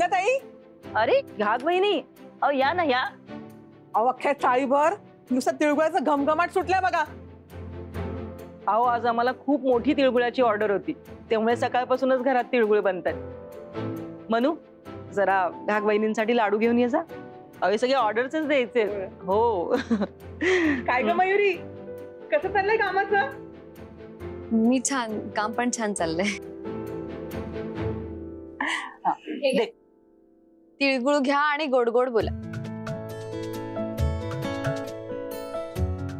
ताई अरे घाग बहिणी अहो या ना या. अहो अख्ख्या चाळीभर नुसतं तिळगुळाचा घमघमाट सुटलाय बघा. अहो आज आम्हाला खूप मोठी तिळगुळाची ऑर्डर होती. त्यामुळे सकाळपासूनच घरात तिळगुळ बनतात. मनू जरा घाग बहिणींसाठी लाडू घेऊन ये जा. अहो सगळे ऑर्डरच द्यायचे. हो. काय ग मयुरी? कसं चाललंय कामाचं? मी छान काम पण छान चाललंय. तिळगुळ घ्या आणि गोड गोड बोला.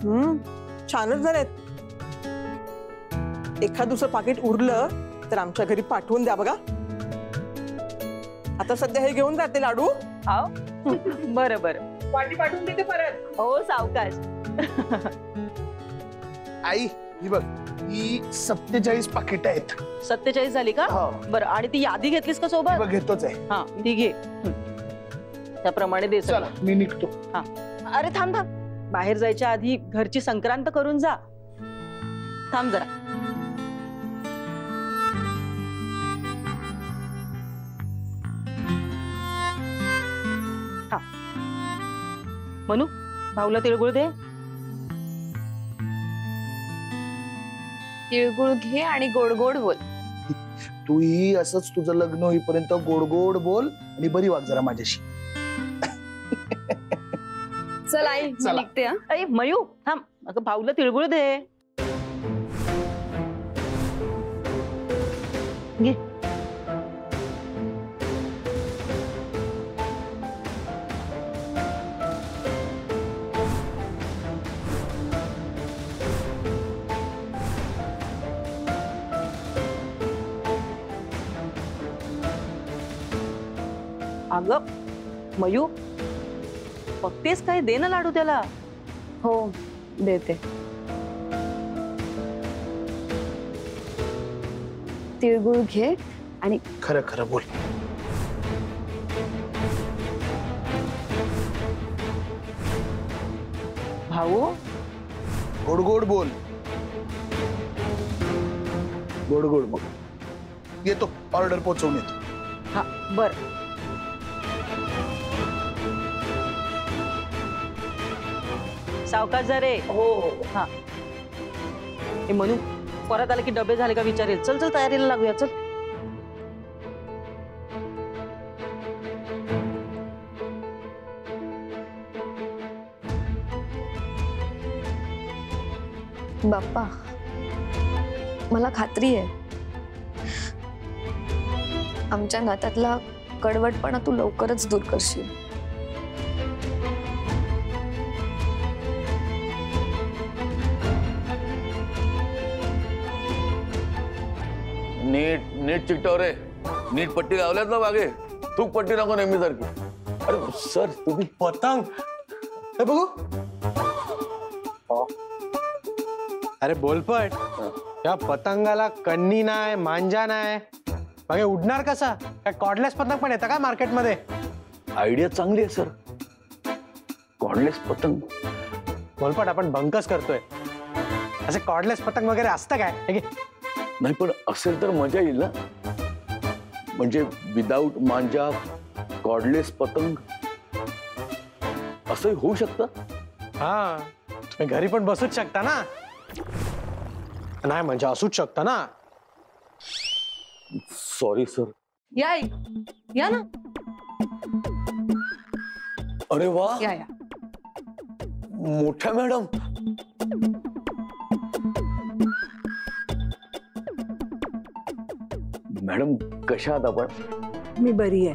हम्म छानच झालेत. एखाद दुसरं पाकिट उरलं तर आमच्या घरी पाठवून द्या बघा. आता सध्या हे घेऊन जाते लाडू. अहो बरं बरं. पाठी पाठवून देते परत. हो सावकाश. आई ही बघ ही सत्तेचाळीस पाकिट आहेत. सत्तेचाळीस झाली का? हो, बरं आणि ती यादी घेतलीस का ही सोबत बघ घेतोच आहे. हा ती घे. हं. त्याप्रमाणे दे सगळं. चला मी निघतो. अरे थांब थांब. बाहेर जायच्या आधी घरची संक्रांत करून जा. थांब जरा. हा. मनू भाऊला तिळगुळ दे. तिळगुळ घे आणि गोड गोड बोल. तूही असंच तुझं लग्न होईपर्यंत गोड गोड बोल आणि बरी वाग जरा माझ्याशी. चल आई मी चला. निघते हा. अरे मयू थांब. अगं भाऊला तिळगुळ दे. अगं मयू बघतेस काय दे ना लाडू त्याला हो देते तिळगुळ घे आणि खरं खरं बोल भाऊ गोड गोड बोल गोड गोड बोल येतो ऑर्डर पोहोचवून येतो हा बर सावकाश जा रे हो हा. हे. म्हणू परत आलं की डबे झाले का विचारेल? चल चल तयारीला लागूया चल. बाप्पा मला खात्री आहे. आमच्या नात्यातला कडवटपणा तू लवकरच दूर करशील. नीट नीट चिकटव रे नीट पट्टी लावल्यात ना मागे. तूक पट्टी नको नेहमी सारखी. अरे सर तुम्ही पतंग. हे बघू. अरे बोलपट या पतंगाला कन्नी नाही मांजा नाही मग उडणार कसा? काय कॉर्डलेस पतंग पण येतं का मार्केटमध्ये? आयडिया चांगली आहे सर. कॉर्डलेस पतंग. बोलपट आपण बंकस करतोय. असे कॉर्डलेस पतंग वगैरे असतं काय? हे. नाही पण असेल तर मज़ा येईल ना? म्हणजे विदाऊट मांजा कॉर्डलेस पतंग असंही होऊ शकतं? हा तुम्ही घरी पण बसूच शकता ना? नाही म्हणजे असूच शकता ना? सॉरी सर या. या ना. अरे वा! या या. मोठ्या मॅडम. मॅडम कशा आहात आपण? मी बरी आहे.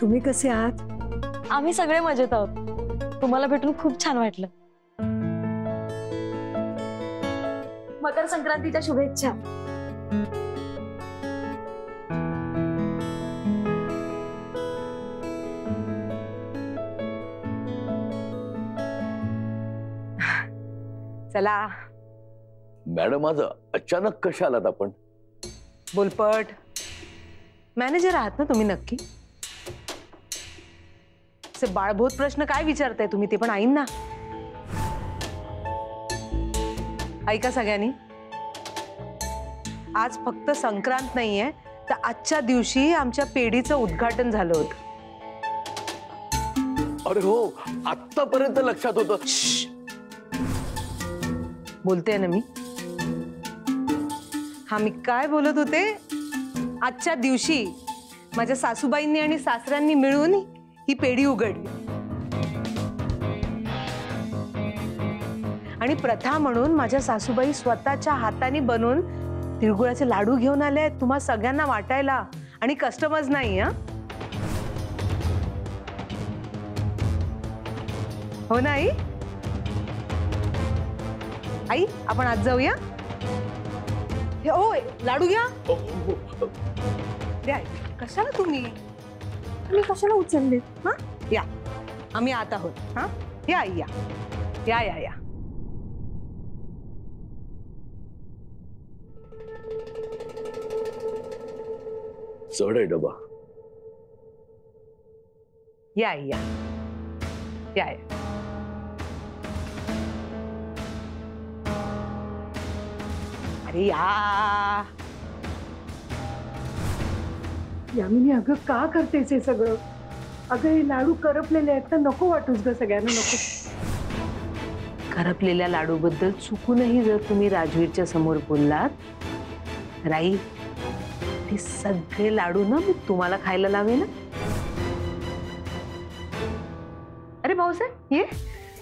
तुम्ही कसे आहात? आम्ही सगळे मजेत आहोत. तुम्हाला भेटून खूप छान वाटलं. मकर संक्रांतीच्या शुभेच्छा. चला. मॅडम आज अचानक कशा आलात आपण? बोलपट। मॅनेजर आहात ना तुम्ही नक्की। असे बाळभूत प्रश्न काय विचारताय तुम्ही ते पण आईन ना। ऐका सगळ्यांनी। आज फक्त संक्रांत नाहीये तर आजच्या दिवशी आमच्या पेढीचं उद्घाटन झालं होतं। अरे हो आतापर्यंत लक्षात होतं. बोलते ना मी? हा मी काय बोलत होते? आजच्या दिवशी माझ्या सासूबाईंनी आणि सासऱ्यांनी मिळून ही पेढी उघडली. आणि प्रथा म्हणून माझ्या सासूबाई स्वतःच्या हाताने बनवून तिळगुळाचे लाडू घेऊन आले आहेत. तुम्हा सगळ्यांना वाटायला आणि कस्टमर्स नाही हा? हो ना आई? आई आपण आज जाऊया? हे, लाडू घ्या. द्या. कशाला तुम्ही? तुम्ही कशाला उचलले? हा? या. आम्ही आत आहोत. हा? या या. या या या. चढ आहे डबा. या या. या या. या यामिनी अगं का करतेस हे सगळं? अगं हे लाडू करपलेले आहेत तर नको वाटूस ग सगळ्यांना नको. करपलेल्या लाडूबद्दल चुकूनही जर तुम्ही राजवीरच्या समोर बोललात राई ते सगळे लाडू ना मी तुम्हाला खायला लावेन. अरे भाऊसाहेब ये.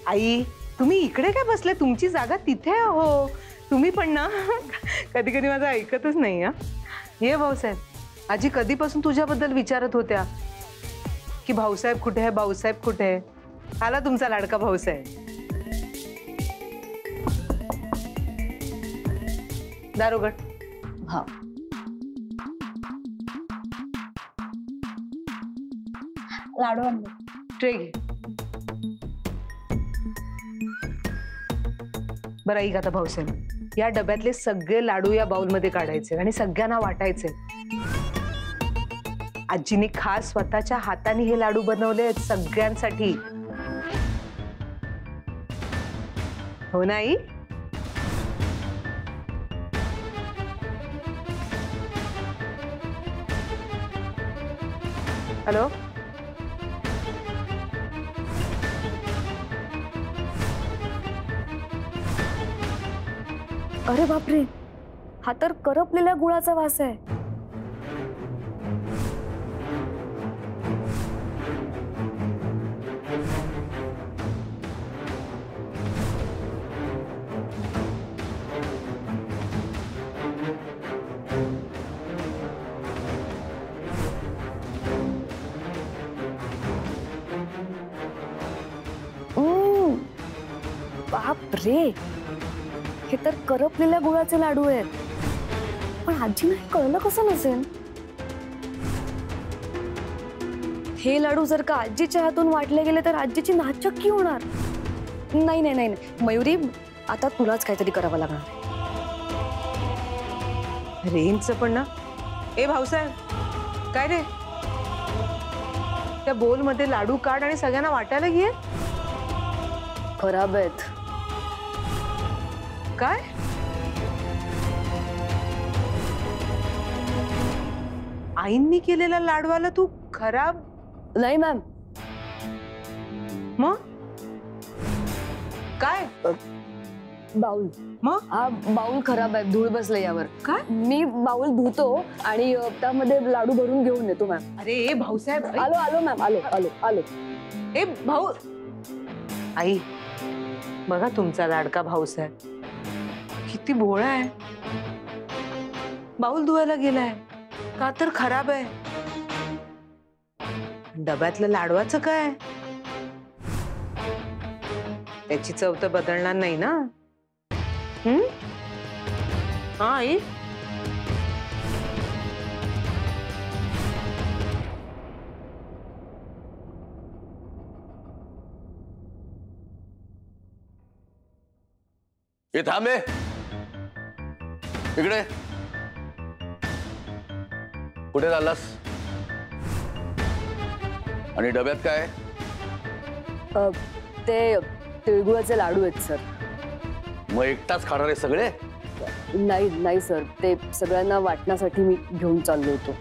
आई तुम्ही इकडे काय बसले? तुमची जागा तिथे हो. तुम्ही पण ना कधी कधी माझं ऐकतच नाही हा ये भाऊसाहेब आजी कधीपासून तुझ्याबद्दल विचारत होत्या? की भाऊसाहेब कुठे आहे भाऊसाहेब कुठे आहे? आला तुमचा लाडका भाऊसाहेब. दारोगड हा. लाडू आणले. ट्रे घे. बरं ऐक आता भाऊसाहेब. या डब्यातले सगळे लाडू या बाउलमध्ये काढायचे आणि सगळ्यांना वाटायचे. आजीने खास स्वतःच्या हाताने हे लाडू बनवले सगळ्यांसाठी. हो नाही हॅलो? अरे बापरे. हा तर करपलेल्या गुळाचा वास आहे. बाप रे हे तर करपलेल्या गुळाचे लाडू आहेत. पण आजीला हे कळलं कसं नसेल? हे लाडू जर का आजीच्या हातून वाटले गेले तर आजीची नाचक्की होणार. नाही नाही मयुरी आता तुलाच काहीतरी करावं लागणार. रेंजचं पण ना? ए भाऊसाहेब काय रे? त्या बोल मध्ये लाडू काढ आणि सगळ्यांना वाटायला घे खराब आहेत. काय आईंनी केलेल्या लाडवाला तू खराब। नाही मॅम। मग काय बाउल। मग हा बाउल खराब आहे धूळ बसले यावर. काय मी बाउल धुतो आणि अ, त्यामध्ये लाडू भरून घेऊन येतो मॅम. अरे भाऊसाहेब ऐक. आलो आलो मॅम आलो आलो आलो. ए भाऊ. आई बघा तुमचा लाडका भाऊसाहेब. किती भोळा आहे बाऊल धुवायला गेलाय का तर खराब आहे डब्यातलं लाडवाचं काय त्याची चव तर बदलणार नाही ना। हम्म? हा, आई? हे। थांबे इकडे. कुठे झालास आणि डब्यात काय? अ, ते तिळगुळाचे लाडू आहेत सर. मग एकटाच खाणार आहे सगळे? नाही नाही सर. ते सगळ्यांना वाटण्यासाठी मी घेऊन चाललो होतो.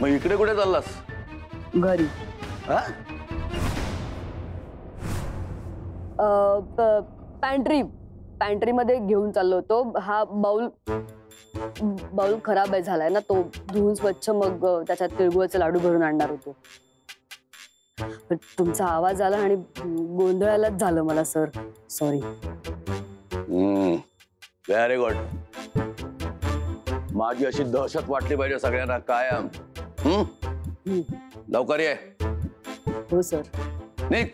मग इकडे कुठे चाललास? घरी. हा? पॅन्ट्री पॅन्ट्रीमध्ये घेऊन चाललो होतो. हा बाउल बाउल खराब आहे झालाय ना तो धुवून स्वच्छ मग त्याच्यात तिळगुळाचे लाडू भरून आणणार होतो. तुमचा आवाज़ आला आणि गोंधळालाच झालं मला सर. सॉरी व्हेरी गुड माझी अशी दहशत वाटली पाहिजे सगळ्यांना कायम. हम्म? हम्म. लवकर ये. हो सर. निघ.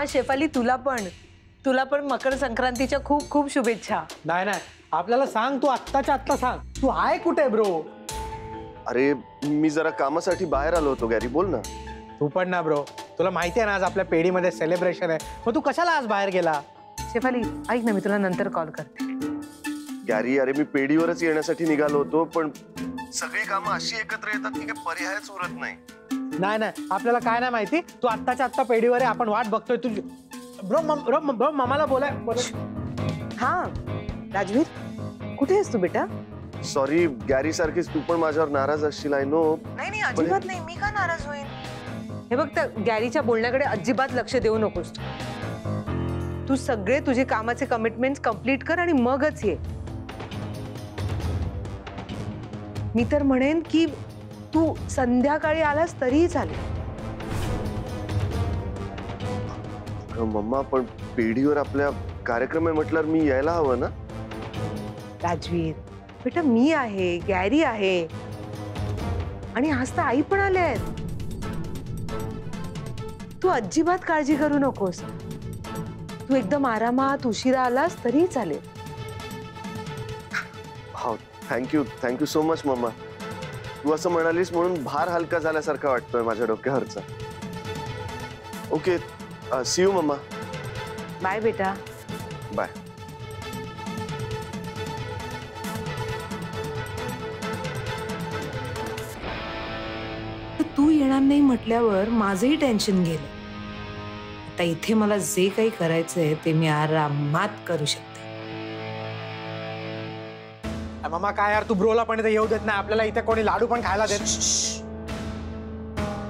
हा शेफाली तुला पण. तुला पण मकर संक्रांतीच्या खूप खूप शुभेच्छा. नाही नाही. आपल्याला सांग तू आत्ताच्या आत्ता सांग. तू आहे कुठे ब्रो? अरे मी जरा कामासाठी बाहेर आलो होतो गॅरी. बोल ना. तू पण ना ब्रो. तुला माहिती आहे ना आज आपल्या पेढीमध्ये सेलिब्रेशन आहे. मग तू कशाला आज बाहेर गेला? शेफाली ऐक ना मी तुला नंतर कॉल करते. गॅरी अरे मी पेढीवरच येण्यासाठी निघालो होतो पण सगळी कामं अशी एकत्र येतात की काही पर्यायच उरत नाही. नाही नाही. आपल्याला काय नाही माहिती? तू आत्ताच्या आत्ता पेढीवर आहे आपण वाट बघतोय. तुझी ब्रो मम- ब्रो ब्रो मामाला बोलाय बोलाय. हा. राजवीर कुठे आहेस तू बेटा? सॉरी गॅरी सारखीच तू पण माझ्यावर नाराज़ असशील आय नो नाही नाही अजिबात नाही. मी का नाराज़ होईन? हे बघ त्या गॅरीच्या बोलण्याकडे अजिबात लक्ष देऊ नकोस तू. तू सगळे तुझे कामाचे कमिटमेंट कंप्लीट कर आणि मगच ये. मी तर म्हणेन की तू संध्याकाळी आलास तरीही चालेल. मम्मा पण पेढीवर आपल्या कार्यक्रम आहे म्हटल्यावर मी यायला हवं ना? राजवीर बेटा मी आहे गॅरी आहे. आणि आज तर आई पण आल्या आहेत. तू अजिबात काळजी करू नकोस. तू एकदम आरामात उशिरा आलास तरी चालेल. हो thank you thank you so much मम्मा. तू असं म्हणालीस म्हणून भार हलका झाल्यासारखा वाटतोय माझ्या डोक्यावरचा. Okay see you mamma bye बेटा. बाय तू येणार नाही म्हटल्यावर माझंही टेन्शन गेलं. आता इथे मला जे काही करायचंय ते मी आरामात करू शकते. मामा काय यार तू ब्रोला पण इथे येऊ देत नाही. आपल्याला इथे कोणी लाडू पण खायला देत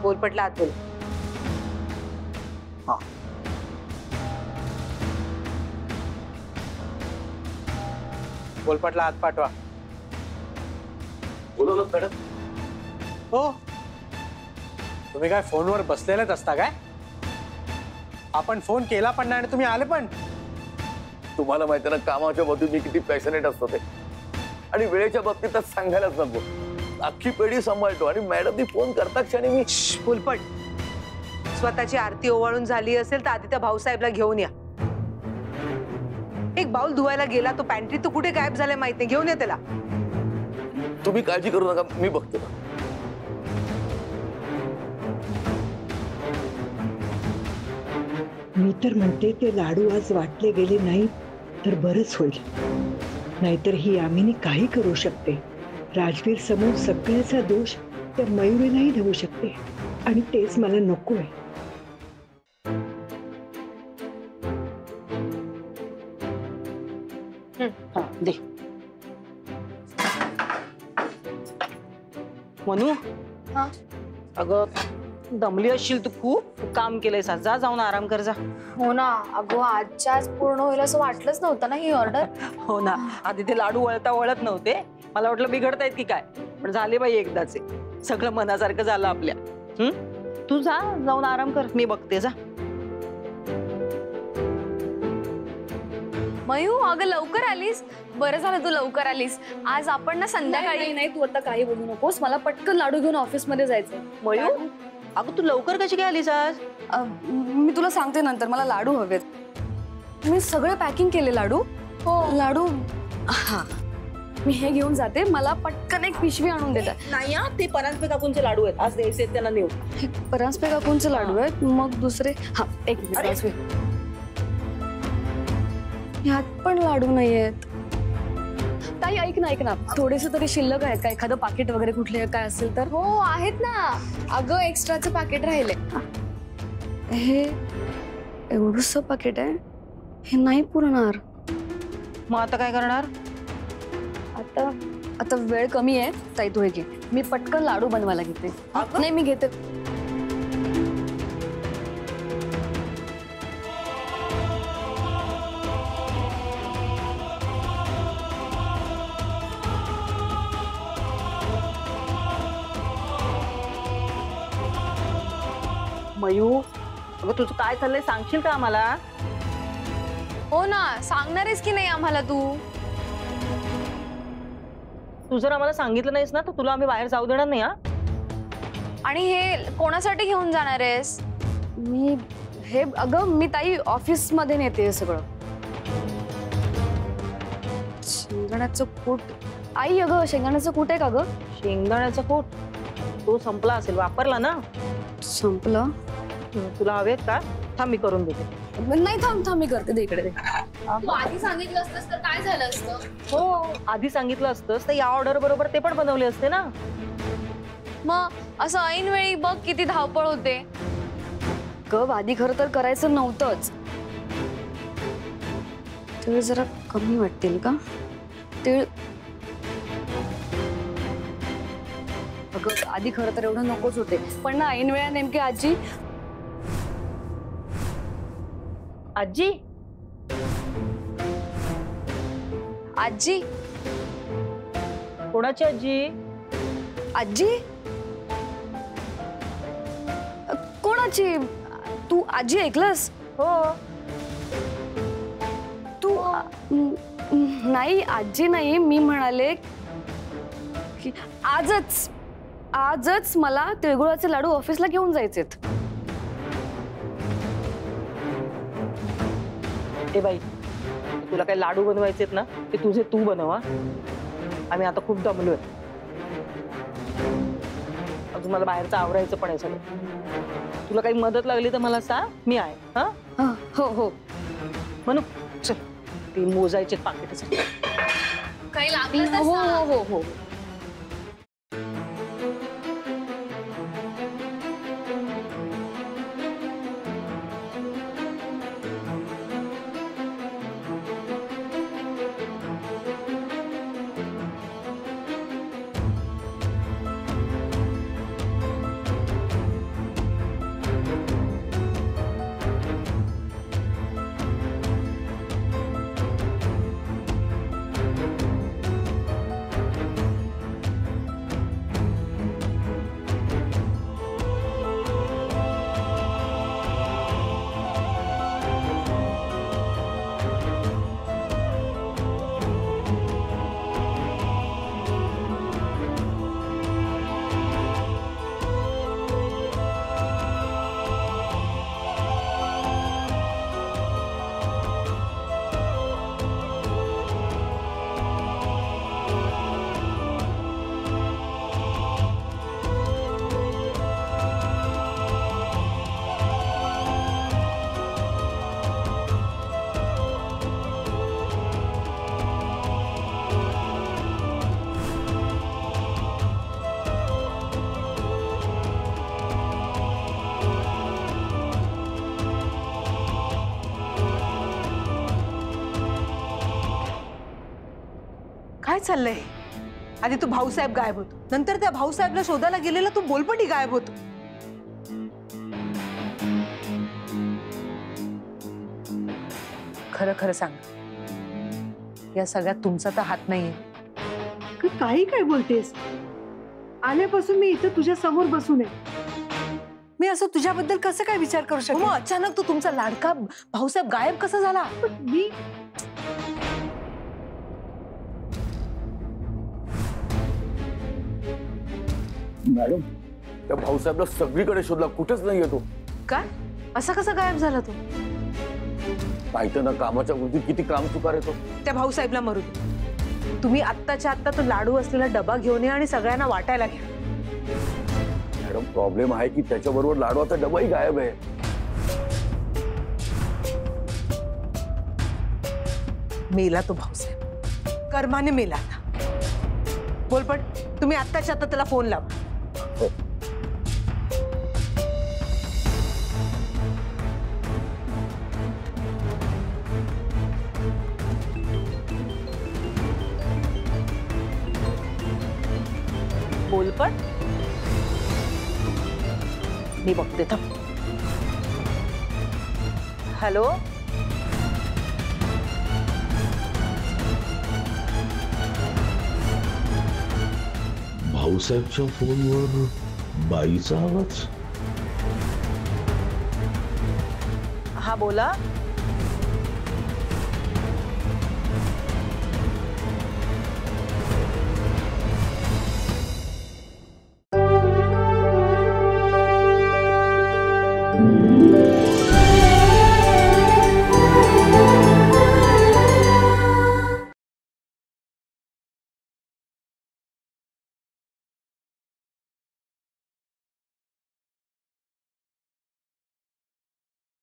बोलपटला आत बोल बोलपटला हात पाठवा. बोलवलं मॅडम. हो. तुम्ही काय फोनवर बसलेलेच असता काय? आपण फ़ोन केला पण नाही आणि तुम्ही आले पण. तुम्हाला माहिती ना कामाच्या बाबतीत मी किती पॅशनेट असतो ते. आणि वेळेच्या बाबतीत तर सांगायलाच नको. अख्खी पेढी सांभाळतो आणि मॅडमनी फ़ोन करता क्षणी मी बोलपट. स्वतःची आरती ओवाळून झाली असेल तर आधी त्या भाऊसाहेबला घेऊन या. एक बाउल धुवायला गेला तो पॅन्ट्री तो कुठे गायब झालाय माहित नाही. घेऊन या त्याला. तुम्ही काळजी करू नका मी बघतो. मी तर म्हणते ते लाडू आज वाटले गेले नाही तर बरंच होईल. नाहीतर ही यामिनी काही करू शकते. राजवीर समोर सगळ्याचा दोष त्या मयुरीलाही देऊ शकते. आणि तेच मला नको आहे. दे. मनू? अगं दमली असशील तू खूप. काम केलंय सा जा जाऊन आराम कर जा. हो ना. अगो आजच्या आज पूर्ण होईल असं वाटलंच नव्हतं ना ही ऑर्डर हो ना. आधी ते लाडू वळता वळत नव्हते. मला वाटलं बिघडतायत की काय. पण झाले बाई एकदाचे. सगळं मनासारखं झालं आपल्या. हम्म तू जा जाऊन आराम कर. मी बघते जा. मयू अगं लवकर आलीस? बरं झालं तू लवकर आलीस. आज आपण ना संध्याकाळी नाही तू आता काही बोलू नकोस. मला पटकन लाडू घेऊन ऑफिसमध्ये जायचं मयू अगं तू लवकर कशी काय आलीस आज? मी तुला सांगते नंतर मला लाडू हवेत. मी सगळे पॅकिंग केले लाडू. हो. लाडू हा. मी हे घेऊन जाते मला पटकन एक पिशवी आणून देतात नाही हा, ते परांजपे काकूंचे लाडू आहेत. आज द्यायचे आहेत त्यांना नेऊ हे परांजपे काकूंचे लाडू आहेत मग दुसरे हा एक मिनिट अरे. ह्यात पण लाडू नाही आहेत आई ऐक ना ऐक ना. थोडेसे तरी शिल्लक आहेत का? एखादं पाकिट वगैरे कुठले काय असेल तर? हो आहेत ना. अगं एक्स्ट्राचं पाकिट राहिले. हे एवढंच पाकिट आहे? हे नाही पुरणार. मग आता काय करणार? आता आता वेळ कमी आहे. ताई तू हे घे. मी पटकन लाडू बनवायला घेते. नाही मी घेते. अगं तुझं काय चाललंय? सांगशील का आम्हाला? हो ना सांगणार आहेस की नाही आम्हाला तू? तू जर आम्हाला सांगितलं नाहीस ना तर तुला आम्ही बाहेर जाऊ देणार नाही हा? आणि हे कोणासाठी घेऊन जाणार आहेस मी हे अगं मी ताई ऑफ़िस मध्ये नेते हे सगळं. शेंगदाण्याचं कूट. आई अगं शेंगदाण्याचं कूट आहे का ग शेंगदाण्याचा कूट? तो संपला असेल वापरला ना? संपलं? तुला हवेत का? थांब मी करून देते. नाही थांब थांब मी करते दे इकडे दे. तू आधी सांगितलं असतंस तर काय झालं असतं? हो आधी सांगितलं असतंस तर या ऑर्डर बरोबर ते पण बनवले असते ना? मग असं ऐन वेळी बघ किती धावपळ होते. ग आधी खरं तर करायचं नव्हतंच. तिळ जरा कमी वाटतील का तिळ अगं आधी खरं तर एवढं नकोच होते. पण ना ऐन वेळा नेमकी आजी आजी? आजी? कोणाची आजी? आजी? कोणाची? तू आजी ऐकलंस? हो. तू नाही आजी नाही. मी म्हणाले की आजच आजच मला तिळगुळाचे लाडू ऑफिसला घेऊन जायचेत. ए बाई तुला काही लाडू बनवायचेत ना ते तुझे तू बनव. आम्ही आता खूप दमलोय. अजून मला बाहेरचं आवरायचं पण आहे सगळं. तुला काही मदत लागली तर मला सांग मी आहे हा? हो हो म्हणू चल ते मोजायचे पाकिट काही लागलं तर हो. हो हो हो. काय चाललंय? आधी तू भाऊसाहेब गायब होतो. नंतर त्या भाऊसाहेबला शोधायला गेलेला तू बोलपटी गायब होतो. खरं खरं सांग. या सगळ्यात तुमचा तर हात नाहीये. का काही काय बोलतेस? आल्यापासून मी इथं तुझ्या समोर बसून आहे. मी असं तुझ्याबद्दल कसं काय विचार करू शकतो? अचानक तू तुमचा लाडका भाऊसाहेब गायब कसा झाला? मी मॅडम त्या भाऊसाहेबला सगळीकडे शोधला कुठेच काय? असा कसा गायब झाला तो? ना कामाच्या गोष्टी किती काम चुकार येतो त्या भाऊसाहेबला मरू दे. तुम्ही आत्ताच्या आत्ता तो लाडू असलेला डबा घेऊन या आणि सगळ्यांना वाटायला घ्या. मॅडम प्रॉब्लेम आहे की त्याच्याबरोबर लाडवाचा डबाही गायब आहे. मेला तो भाऊसाहेब कर्माने मेला आता. बोलपट तुम्ही आत्ताच्या आता त्याला फ़ोन लावा. मी बघते थांब हॅलो? भाऊसाहेबच्या फोनवर बाईचा आवाज़? हा बोला.